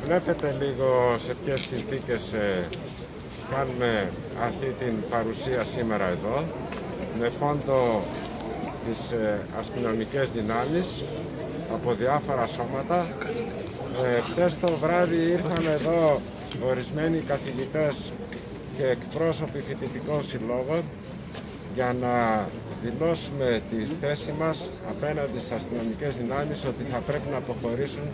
Βλέπετε λίγο σε ποιες συνθήκες ε, κάνουμε αυτή την παρουσία σήμερα εδώ με φόντο τις ε, αστυνομικές δυνάμεις από διάφορα σώματα. Ε, χτες το βράδυ ήρθαν εδώ ορισμένοι καθηγητές και εκπρόσωποι φοιτητικών συλλόγων για να δηλώσουμε τη θέση μας απέναντι στις αστυνομικές δυνάμεις ότι θα πρέπει να αποχωρήσουν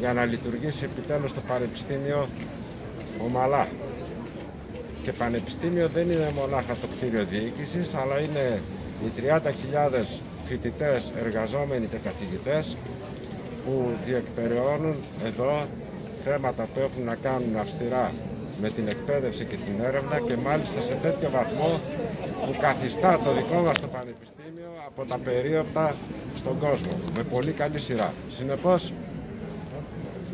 για να λειτουργήσει επιτέλους το Πανεπιστήμιο ομαλά. Και Πανεπιστήμιο δεν είναι μονάχα το κτίριο διοίκησης, αλλά είναι οι 30.000 φοιτητές, εργαζόμενοι και καθηγητές που διεκπεραιώνουν εδώ θέματα που έχουν να κάνουν αυστηρά με την εκπαίδευση και την έρευνα και μάλιστα σε τέτοιο βαθμό που καθιστά το δικό μας το Πανεπιστήμιο από τα περίοπτα στον κόσμο, με πολύ καλή σειρά. Συνεπώς,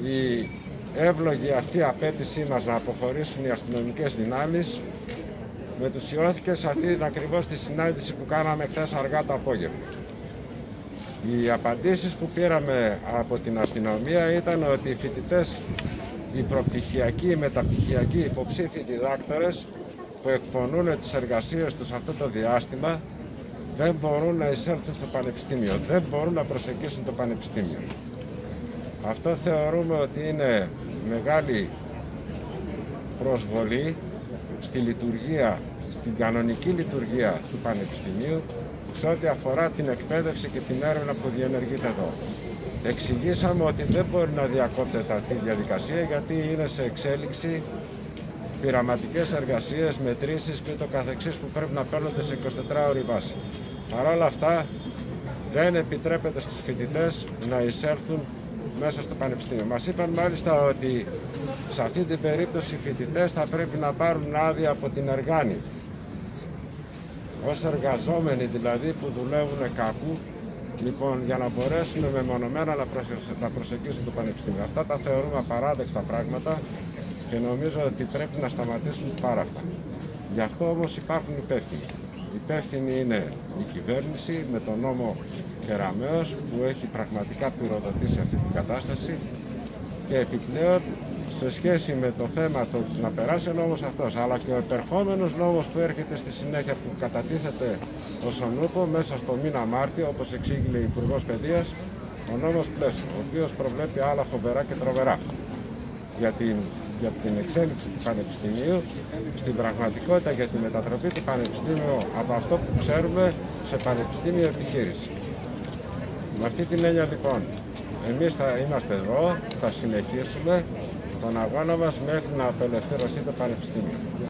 η εύλογη αυτή απέτησή μας να αποχωρήσουν οι αστυνομικές δυνάμεις μετουσιώθηκε σε αυτή ακριβώς τη συνάντηση που κάναμε χθες αργά το απόγευμα. Οι απαντήσεις που πήραμε από την αστυνομία ήταν ότι οι φοιτητές, οι προπτυχιακοί, οι μεταπτυχιακοί υποψήφοι διδάκτορες που εκπονούν τις εργασίες τους αυτό το διάστημα δεν μπορούν να εισέλθουν στο Πανεπιστήμιο, δεν μπορούν να προσεγγίσουν το Πανεπιστήμιο. Αυτό θεωρούμε ότι είναι μεγάλη προσβολή στη λειτουργία, στην κανονική λειτουργία του Πανεπιστημίου σε ό,τι αφορά την εκπαίδευση και την έρευνα που διενεργείται εδώ. Εξηγήσαμε ότι δεν μπορεί να διακόπτεται αυτή η διαδικασία γιατί είναι σε εξέλιξη πειραματικές εργασίες, μετρήσεις και το καθεξής που πρέπει να παίρνονται σε 24 ώρη βάση. Παρ' όλα αυτά δεν επιτρέπεται στους φοιτητές να εισέλθουν μέσα στο Πανεπιστήμιο. Μας είπαν μάλιστα ότι σε αυτή την περίπτωση οι φοιτητές θα πρέπει να πάρουν άδεια από την Εργάνη. Ως εργαζόμενοι δηλαδή που δουλεύουν κάπου, λοιπόν για να μπορέσουν μεμονωμένα να προσεγγίσουν το Πανεπιστήμιο. Αυτά τα θεωρούμε απαράδεκτα πράγματα και νομίζω ότι πρέπει να σταματήσουν πάρα αυτά. Γι' αυτό όμως υπάρχουν υπεύθυνοι. Υπεύθυνη είναι η κυβέρνηση με τον νόμο Κεραμέως που έχει πραγματικά πυροδοτήσει αυτή την κατάσταση. Και επιπλέον σε σχέση με το θέμα το να περάσει ο νόμος αυτός αλλά και ο επερχόμενος νόμος που έρχεται στη συνέχεια που κατατίθεται ως ονούπο μέσα στο μήνα Μάρτιο όπως εξήγηλε η Υπουργός Παιδείας ο νόμος πλαίσιο ο οποίος προβλέπει άλλα φοβερά και τροβερά για την για την εξέλιξη του Πανεπιστημίου, στην πραγματικότητα για τη μετατροπή του Πανεπιστήμιου από αυτό που ξέρουμε σε Πανεπιστήμιο επιχείρηση. Με αυτή την έννοια λοιπόν, εμείς θα είμαστε εδώ, θα συνεχίσουμε τον αγώνα μας μέχρι να απελευθερωθεί το Πανεπιστήμιο.